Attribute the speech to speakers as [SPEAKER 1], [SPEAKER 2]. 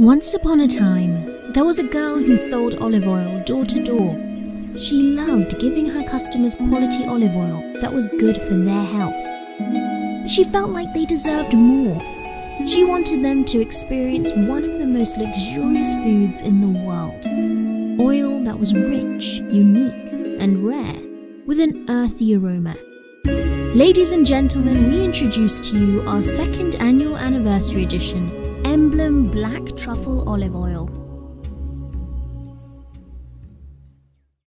[SPEAKER 1] Once upon a time, there was a girl who sold olive oil door to door. She loved giving her customers quality olive oil that was good for their health. She felt like they deserved more. She wanted them to experience one of the most luxurious foods in the world oil that was rich, unique, and rare, with an earthy aroma. Ladies and gentlemen, we introduce to you our second annual anniversary edition Emblem Black Truffle Olive Oil.